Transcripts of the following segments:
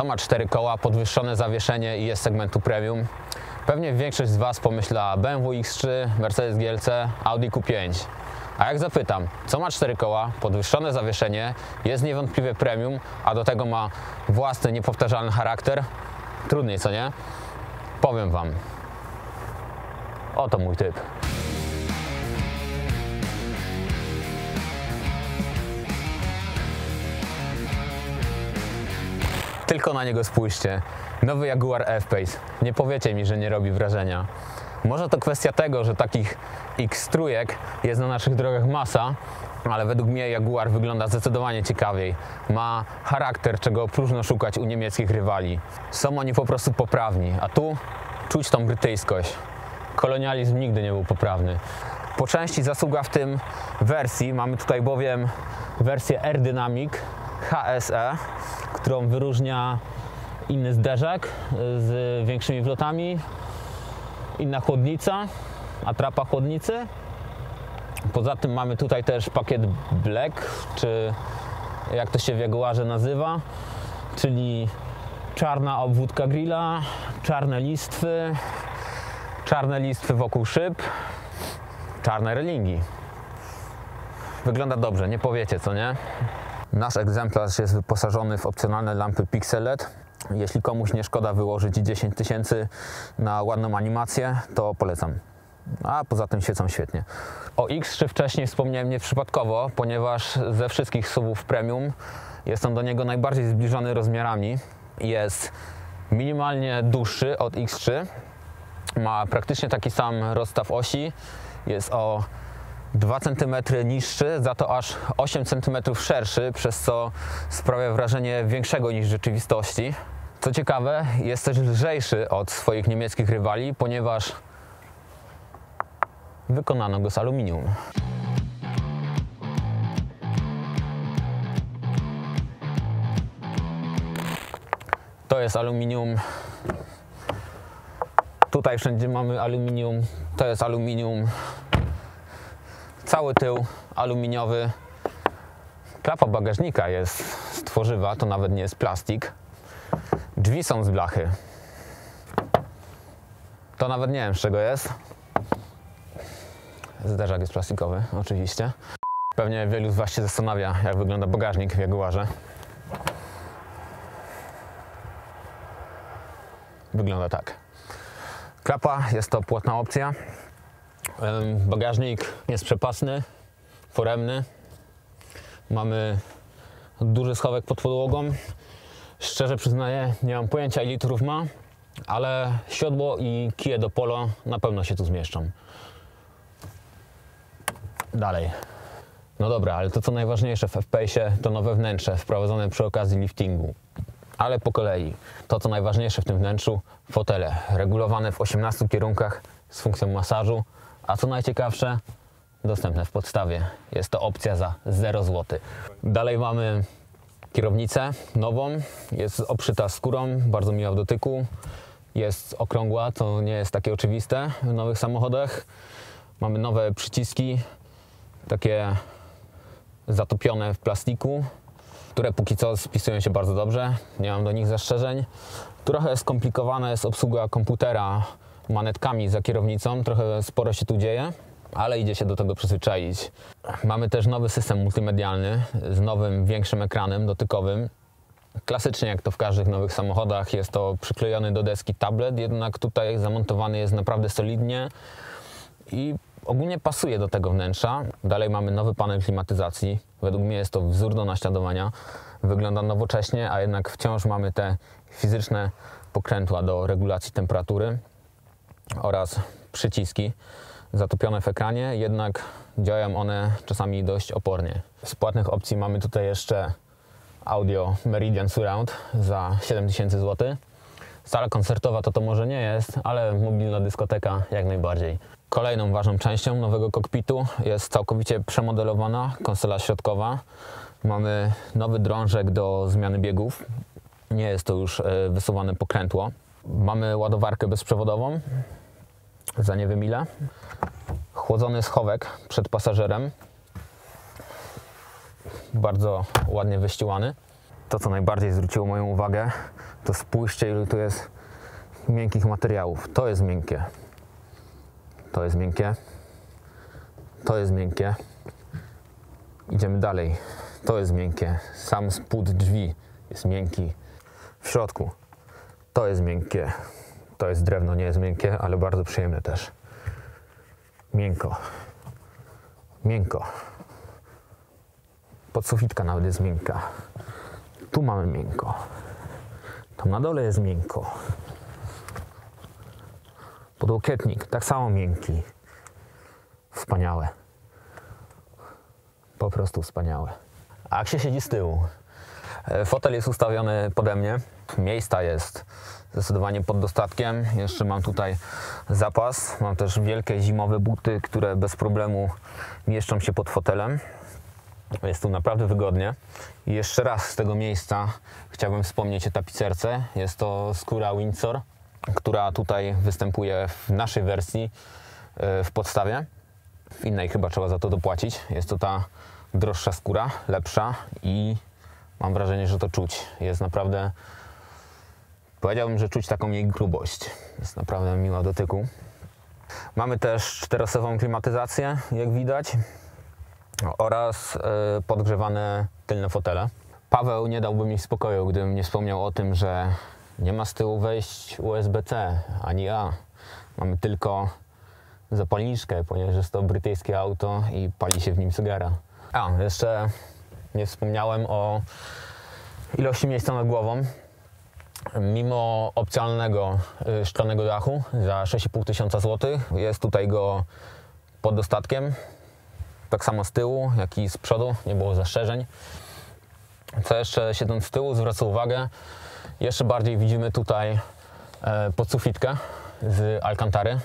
co ma cztery koła, podwyższone zawieszenie i jest segmentu premium. Pewnie większość z Was pomyśla BMW X3, Mercedes GLC, Audi Q5. A jak zapytam, co ma cztery koła, podwyższone zawieszenie, jest niewątpliwie premium, a do tego ma własny, niepowtarzalny charakter, trudniej co nie? Powiem Wam. Oto mój typ. Tylko na niego spójrzcie. Nowy Jaguar F-Pace. Nie powiecie mi, że nie robi wrażenia. Może to kwestia tego, że takich X trójek jest na naszych drogach masa, ale według mnie Jaguar wygląda zdecydowanie ciekawiej. Ma charakter, czego próżno szukać u niemieckich rywali. Są oni po prostu poprawni, a tu czuć tą brytyjskość. Kolonializm nigdy nie był poprawny. Po części zasługa w tym wersji, mamy tutaj bowiem wersję Air Dynamic HSE, którą wyróżnia inny zderzak z większymi wlotami, inna chłodnica, atrapa chłodnicy. Poza tym mamy tutaj też pakiet Black, czy jak to się w Jaguarze nazywa, czyli czarna obwódka grilla, czarne listwy, czarne listwy wokół szyb, czarne relingi. Wygląda dobrze, nie powiecie co nie? Nasz egzemplarz jest wyposażony w opcjonalne lampy Pixel LED. Jeśli komuś nie szkoda wyłożyć 10 tysięcy na ładną animację, to polecam. A poza tym świecą świetnie. O X3 wcześniej wspomniałem nieprzypadkowo, ponieważ ze wszystkich SUVów premium jest on do niego najbardziej zbliżony rozmiarami. Jest minimalnie dłuższy od X3. Ma praktycznie taki sam rozstaw osi. Jest o 2 cm niższy, za to aż 8 cm szerszy, przez co sprawia wrażenie większego niż w rzeczywistości. Co ciekawe, jest też lżejszy od swoich niemieckich rywali, ponieważ wykonano go z aluminium. To jest aluminium. Tutaj wszędzie mamy aluminium. To jest aluminium. Cały tył aluminiowy. Klapa bagażnika jest z tworzywa, to nawet nie jest plastik. Drzwi są z blachy. To nawet nie wiem z czego jest. Zderzak jest plastikowy, oczywiście. Pewnie wielu z Was się zastanawia, jak wygląda bagażnik w Jaguarze. Wygląda tak. Klapa jest to płatna opcja. Bagażnik jest przepasny, foremny. Mamy duży schowek pod podłogą. Szczerze przyznaję, nie mam pojęcia ile litrów ma, ale siodło i kije do polo na pewno się tu zmieszczą. Dalej. No dobra, ale to co najważniejsze w FPS-ie to nowe wnętrze wprowadzone przy okazji liftingu. Ale po kolei. To co najważniejsze w tym wnętrzu, fotele regulowane w 18 kierunkach z funkcją masażu, a co najciekawsze, dostępne w podstawie. Jest to opcja za 0 zł. Dalej mamy kierownicę nową, jest obszyta skórą, bardzo miła w dotyku. Jest okrągła, co nie jest takie oczywiste w nowych samochodach. Mamy nowe przyciski, takie zatopione w plastiku, które póki co spisują się bardzo dobrze. Nie mam do nich zastrzeżeń. Trochę skomplikowana jest obsługa komputera manetkami za kierownicą, trochę sporo się tu dzieje, ale idzie się do tego przyzwyczaić. Mamy też nowy system multimedialny z nowym, większym ekranem dotykowym. Klasycznie, jak to w każdych nowych samochodach, jest to przyklejony do deski tablet, jednak tutaj zamontowany jest naprawdę solidnie i ogólnie pasuje do tego wnętrza. Dalej mamy nowy panel klimatyzacji. Według mnie jest to wzór do naśladowania. Wygląda nowocześnie, a jednak wciąż mamy te fizyczne pokrętła do regulacji temperatury oraz przyciski zatopione w ekranie, jednak działają one czasami dość opornie. Z płatnych opcji mamy tutaj jeszcze audio Meridian Surround za 7000 zł. Sala koncertowa to to może nie jest, ale mobilna dyskoteka jak najbardziej. Kolejną ważną częścią nowego kokpitu jest całkowicie przemodelowana konsola środkowa. Mamy nowy drążek do zmiany biegów. Nie jest to już e, wysuwane pokrętło. Mamy ładowarkę bezprzewodową za nie wiem. Chłodzony schowek przed pasażerem. Bardzo ładnie wyściłany. to, co najbardziej zwróciło moją uwagę, to spójrzcie, ile tu jest miękkich materiałów. To jest miękkie. To jest miękkie. To jest miękkie. Idziemy dalej. To jest miękkie. Sam spód drzwi jest miękki. W środku to jest miękkie. To jest drewno, nie jest miękkie, ale bardzo przyjemne też. Miękko. Miękko. Podsufitka nawet jest miękka. Tu mamy miękko. Tam na dole jest miękko. Podłokietnik tak samo miękki. Wspaniałe. Po prostu wspaniałe. A jak się siedzi z tyłu? E, Fotel jest ustawiony pode mnie. Miejsca jest zdecydowanie pod dostatkiem. Jeszcze mam tutaj zapas. Mam też wielkie zimowe buty, które bez problemu mieszczą się pod fotelem. Jest tu naprawdę wygodnie. I jeszcze raz z tego miejsca chciałbym wspomnieć o tapicerce. Jest to skóra Windsor, która tutaj występuje w naszej wersji e, w podstawie. W innej chyba trzeba za to dopłacić. Jest to ta droższa skóra, lepsza i mam wrażenie, że to czuć. Jest naprawdę, powiedziałbym, że czuć taką jej grubość. Jest naprawdę miła dotyku. Mamy też czterosową klimatyzację, jak widać, oraz e, podgrzewane tylne fotele. Paweł nie dałby mi spokoju, gdybym nie wspomniał o tym, że nie ma z tyłu wejść USB-C ani A. Mamy tylko zapalniczkę, ponieważ jest to brytyjskie auto i pali się w nim cygara. A, jeszcze nie wspomniałem o ilości miejsca nad głową. Mimo opcjonalnego y, szklanego dachu za 6,5 tysiąca złotych jest tutaj go pod dostatkiem. Tak samo z tyłu, jak i z przodu, nie było zastrzeżeń. Co jeszcze siedząc z tyłu zwraca uwagę, jeszcze bardziej widzimy tutaj e, podsufitkę z Alcantary,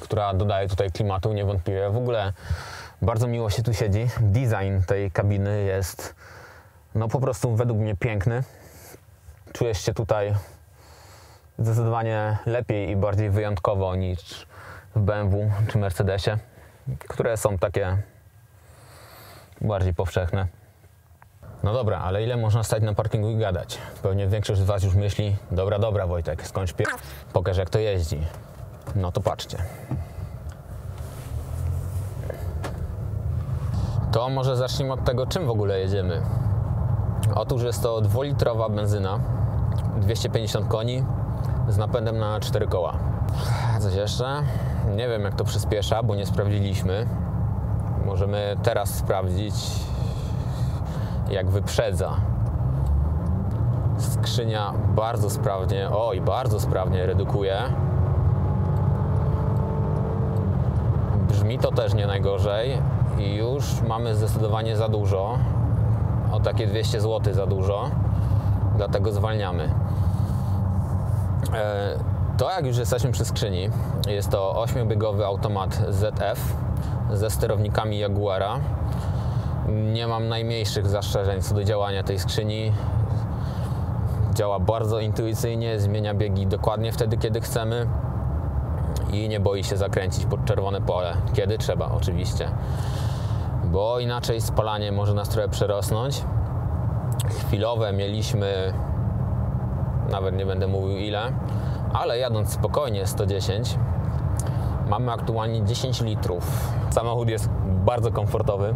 która dodaje tutaj klimatu niewątpliwie. W ogóle bardzo miło się tu siedzi. Design tej kabiny jest no po prostu według mnie piękny. Czujesz się tutaj zdecydowanie lepiej i bardziej wyjątkowo niż w BMW czy Mercedesie, które są takie bardziej powszechne. No dobra, ale ile można stać na parkingu i gadać? Pewnie większość z Was już myśli, dobra, dobra Wojtek, skończ pie... Pokaż jak to jeździ. No to patrzcie. To może zacznijmy od tego, czym w ogóle jedziemy. Otóż jest to dwulitrowa benzyna, 250 koni z napędem na 4 koła. Coś jeszcze? Nie wiem jak to przyspiesza, bo nie sprawdziliśmy. Możemy teraz sprawdzić, jak wyprzedza. Skrzynia bardzo sprawnie, oj, bardzo sprawnie redukuje. Brzmi to też nie najgorzej i już mamy zdecydowanie za dużo. O takie 200 zł za dużo, dlatego zwalniamy. E, To jak już jesteśmy przy skrzyni, jest to 8-biegowy automat ZF ze sterownikami Jaguara. Nie mam najmniejszych zastrzeżeń co do działania tej skrzyni. Działa bardzo intuicyjnie, zmienia biegi dokładnie wtedy, kiedy chcemy i nie boi się zakręcić pod czerwone pole, kiedy trzeba oczywiście, bo inaczej spalanie może nas trochę przerosnąć. Chwilowe mieliśmy, nawet nie będę mówił ile, ale jadąc spokojnie 110, mamy aktualnie 10 litrów. Samochód jest bardzo komfortowy.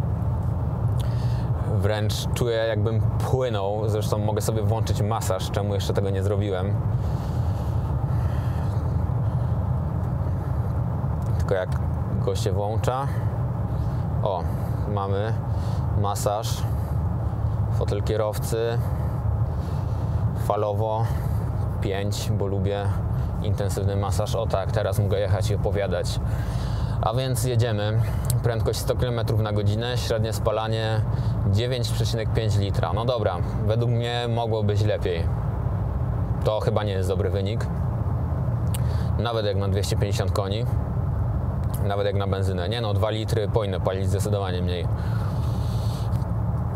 Wręcz czuję, jakbym płynął. Zresztą mogę sobie włączyć masaż, czemu jeszcze tego nie zrobiłem. Tylko jak go się włącza. O, mamy masaż, fotel kierowcy, falowo 5, bo lubię intensywny masaż. O tak, teraz mogę jechać i opowiadać. A więc jedziemy. Prędkość 100 km na godzinę, średnie spalanie 9,5 litra. No dobra, według mnie mogło być lepiej. To chyba nie jest dobry wynik. Nawet jak na 250 koni. Nawet jak na benzynę. Nie no, 2 litry powinno palić zdecydowanie mniej.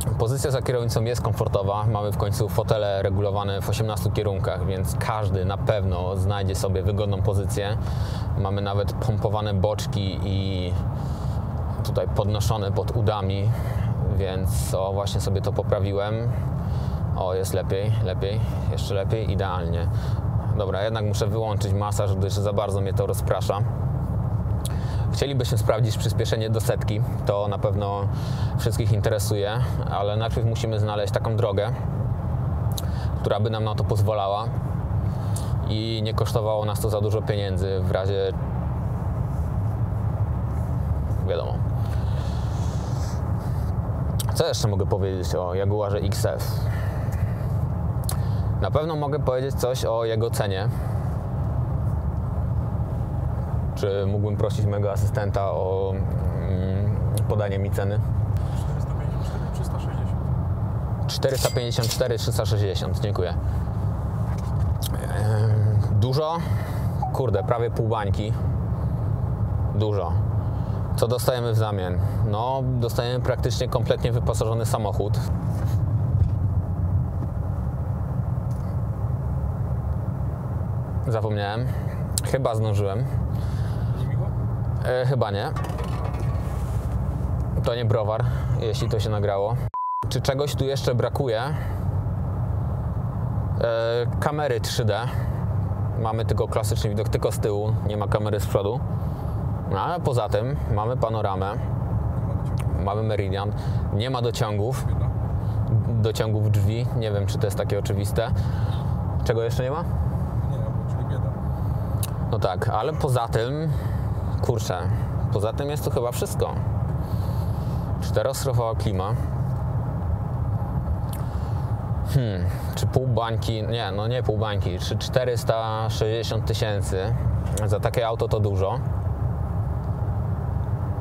Pozycja za kierownicą jest komfortowa. Mamy w końcu fotele regulowane w 18 kierunkach, więc każdy na pewno znajdzie sobie wygodną pozycję. Mamy nawet pompowane boczki i tutaj podnoszone pod udami, więc o, właśnie sobie to poprawiłem. O, jest lepiej, lepiej, jeszcze lepiej, idealnie. Dobra, jednak muszę wyłączyć masaż, gdyż za bardzo mnie to rozprasza. Chcielibyśmy sprawdzić przyspieszenie do setki. To na pewno wszystkich interesuje, ale najpierw musimy znaleźć taką drogę, która by nam na to pozwalała i nie kosztowało nas to za dużo pieniędzy w razie wiadomo. Co jeszcze mogę powiedzieć o Jaguarze XF? Na pewno mogę powiedzieć coś o jego cenie. Czy mógłbym prosić mojego asystenta o mm, podanie mi ceny? 454, 360. 454, 360, dziękuję. Dużo? Kurde, prawie pół bańki. Dużo. Co dostajemy w zamian? No, dostajemy praktycznie kompletnie wyposażony samochód. Zapomniałem. Chyba zdążyłem. E, chyba nie. To nie browar, jeśli to się nagrało. Czy czegoś tu jeszcze brakuje? E, kamery 3D. Mamy tylko klasyczny widok, tylko z tyłu, nie ma kamery z przodu. No, ale poza tym mamy panoramę, mamy meridian, nie ma dociągów, dociągów drzwi. Nie wiem, czy to jest takie oczywiste. Czego jeszcze nie ma? No tak, ale poza tym, kurczę, poza tym jest to chyba wszystko. Czterostrofowa klima. Hmm, czy pół bańki, nie, no nie pół bańki, czy 460 tysięcy za takie auto to dużo?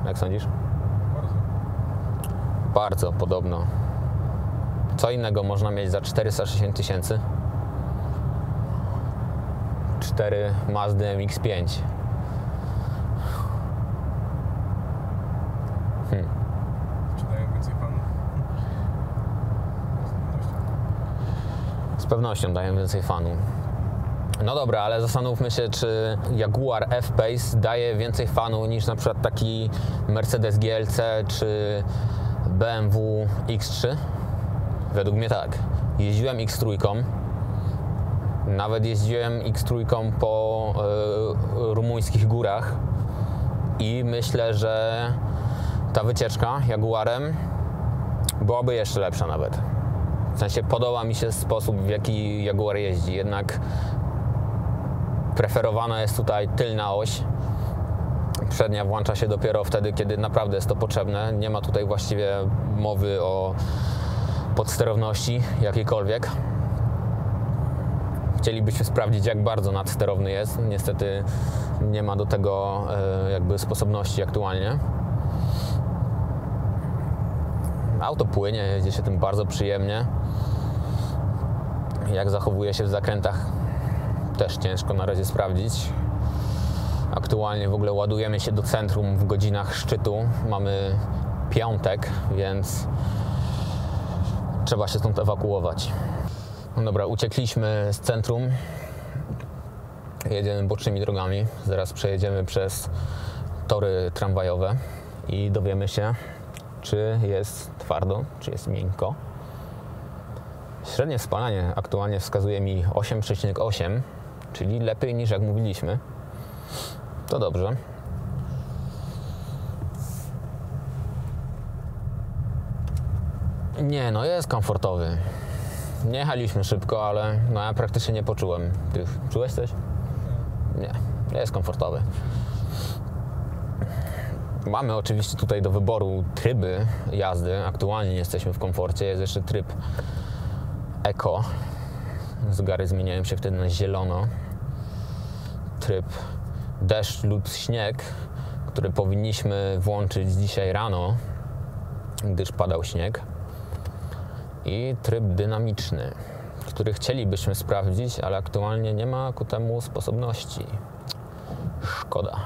Jak sądzisz? Bardzo. Bardzo podobno. Co innego można mieć za 460 tysięcy? 4 Mazdy MX-5. Czy dają więcej fanów? Z Z pewnością. dają więcej fanów. No dobra, ale zastanówmy się, czy Jaguar F-Pace daje więcej fanu niż na przykład taki Mercedes GLC czy BMW X3? Według mnie tak. Jeździłem X3, nawet jeździłem X3 po e, rumuńskich górach i myślę, że ta wycieczka Jaguarem byłaby jeszcze lepsza nawet. W sensie podoba mi się sposób, w jaki Jaguar jeździ. Jednak preferowana jest tutaj tylna oś. Przednia włącza się dopiero wtedy, kiedy naprawdę jest to potrzebne. Nie ma tutaj właściwie mowy o podsterowności jakiejkolwiek. Chcielibyśmy sprawdzić, jak bardzo nadsterowny jest. Niestety nie ma do tego e, jakby sposobności aktualnie. Auto płynie, jeździ się tym bardzo przyjemnie. Jak zachowuje się w zakrętach, też ciężko na razie sprawdzić. Aktualnie w ogóle ładujemy się do centrum w godzinach szczytu. Mamy piątek, więc trzeba się stąd ewakuować. No dobra, uciekliśmy z centrum. Jedziemy bocznymi drogami. Zaraz przejedziemy przez tory tramwajowe i dowiemy się, czy jest twardo, czy jest miękko. Średnie spalanie aktualnie wskazuje mi 8,8, czyli lepiej niż jak mówiliśmy. To dobrze. Nie, no jest komfortowy. Nie jechaliśmy szybko, ale no ja praktycznie nie poczułem tych. Czułeś coś? Nie, jest komfortowy. Mamy oczywiście tutaj do wyboru tryby jazdy. Aktualnie jesteśmy w komforcie. Jest jeszcze tryb Eco. Zegary zmieniają się wtedy na zielono. Tryb deszcz lub śnieg, który powinniśmy włączyć dzisiaj rano, gdyż padał śnieg. I tryb dynamiczny, który chcielibyśmy sprawdzić, ale aktualnie nie ma ku temu sposobności. Szkoda.